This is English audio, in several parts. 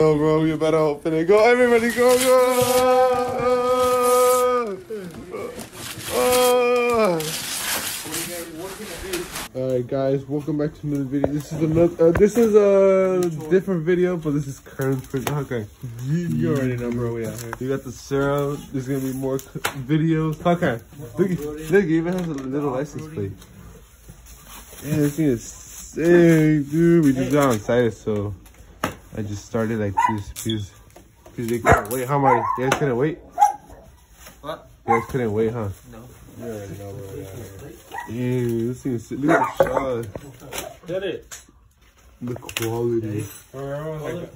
Go, bro. You better open it. Go, everybody. Go, go. Oh. Alright guys, welcome back to another video. This is another, uh, this is a different video, but this is current. Okay. You already know, bro. We out here. You got the Surron, There's gonna be more c- videos. Okay. Look, look, it even has a little license plate. Yeah, this thing is sick, dude. We just got excited, so I just started like this because because they couldn't wait. How many? You guys couldn't wait. What? You guys couldn't wait, huh? No. You already know, bro. Yeah, this thing is sick. Look at the shot. Get it. The quality. Like,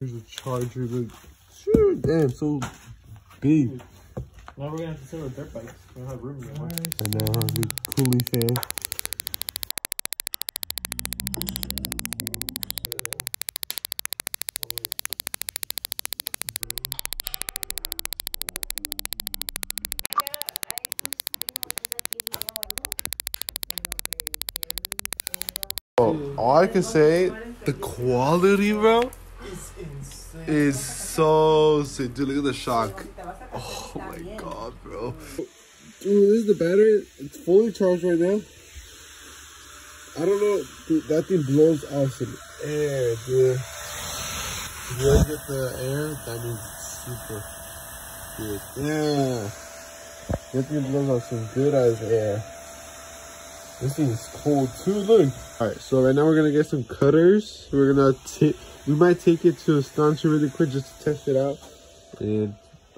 Here's a charger. Look. Shoot, damn, so big. now we're gonna have to sell the dirt bikes. We don't have room anymore. And now the cooling fan. Oh, all I can say, the quality, bro, is so sick. Dude, look at the shock. Oh my god, bro. Dude, this is the battery. It's fully charged right now. I don't know. Dude, that thing blows out some air, eh, dude. If you get the air, that means super good. Yeah. That thing blows out some good ass air. This thing is cold too, look. Alright, so right now we're gonna get some cutters. We're gonna take, we might take it to a stauncher really quick just to test it out. And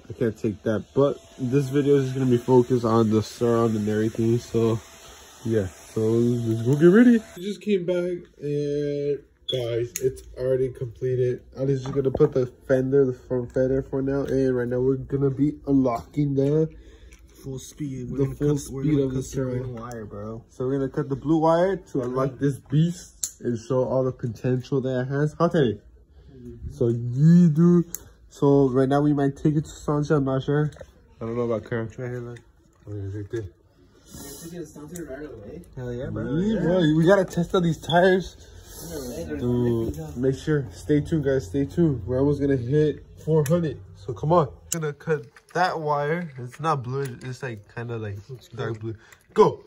I can't take that, but this video is gonna be focused on the Surron and everything. So yeah, so let's go get ready. We just came back and guys, it's already completed. I'm just gonna put the fender, the front fender for now. And right now we're gonna be unlocking the Full speed. The full speed of the Surron. wire, bro. So we're gonna cut the blue wire to unlock this beast and show all the potential that it has. How tell you? So you do. So right now we might take it to Sancha. I'm not sure. I don't know about current. Right here, look. Oh, yeah, right there. Hell yeah, Yeah, bro, we gotta test out these tires. Dude, make sure. Stay tuned, guys. Stay tuned. We're almost gonna hit 400. So come on. Gonna cut that wire. It's not blue. It's like kind of like dark blue. Go.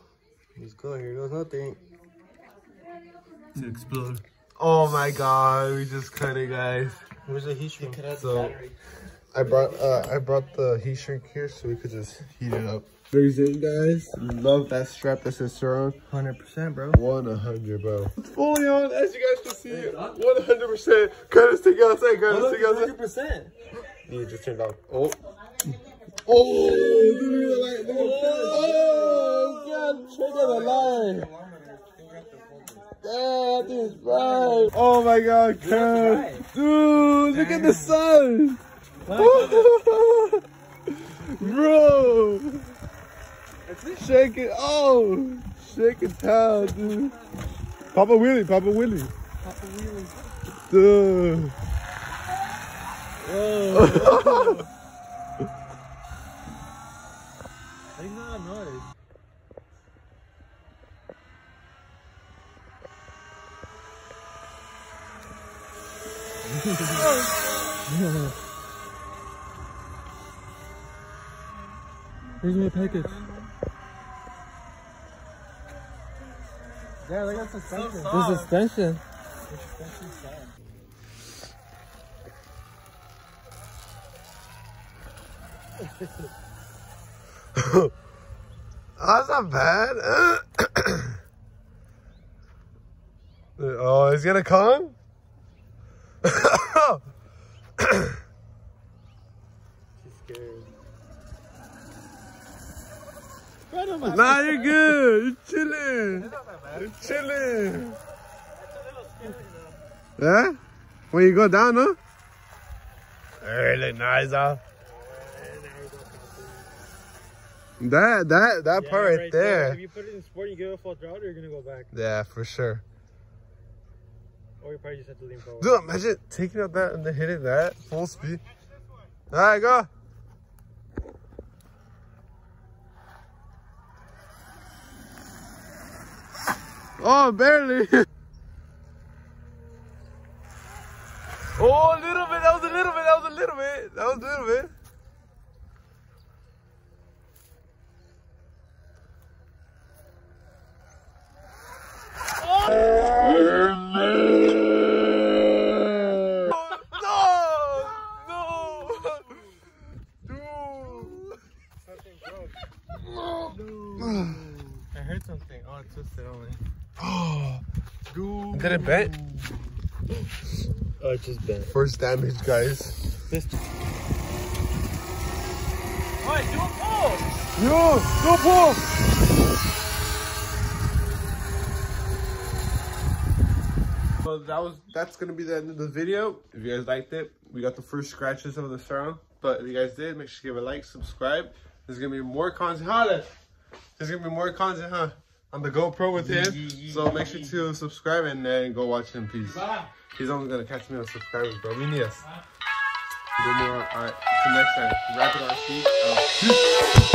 Let's go. Here goes nothing. to explode. Oh my god, we just cut it, guys. Where's the heat shrink? So I brought uh I brought the heat shrink here so we could just heat it up. Brings in, guys. Love that strap that says Surron. 100%, bro. 100, bro. It's fully on, as you guys can see. 100%. Curtis, take it outside. Curtis, take it outside. 100%. You just turned on. Oh. Oh, look at the light. Look at Oh, God, trigger the light. That is right. Oh my God, Curtis. Dude, look at the sun. Bro. Shake it. Oh, shake it down, dude. Papa Willie, Papa Willie. Papa Wheelie. Dude. Oh. Whoa. Make that noise. Here's my package. Yeah, look at the suspension. The suspension. That's not bad. oh, he's gonna come? She's scared. nah, you're good. You're chilling. You're chilling. Yeah? When you go down, huh? Hey, look nice, huh? That that that part right, there. If you put it in sport, you give it a full throttle, you're gonna go back. Yeah, for sure. Or you probably just have to lean forward. Dude, imagine taking out that and then hitting that full speed. All right, go. Oh, barely. Oh, a little bit. That was a little bit. That was a little bit. That was a little bit. No! No! Dude! I heard something. Oh, it twisted only. Oh, dude. Did it bent? Oh, it just bent. First damage, guys. This. Alright, do a pull! Yo, go pull! So that was that's gonna be the end of the video. If you guys liked it, we got the first scratches of the Surron. But if you guys did, make sure you give a like, subscribe. There's gonna be more content. Huh? There's gonna be more content, huh? on the GoPro with him. So make sure to subscribe and then go watch him, Peace. He's only gonna catch me on subscribers, bro. We need us. Good more. All right, till next time. Rapid RC. Peace.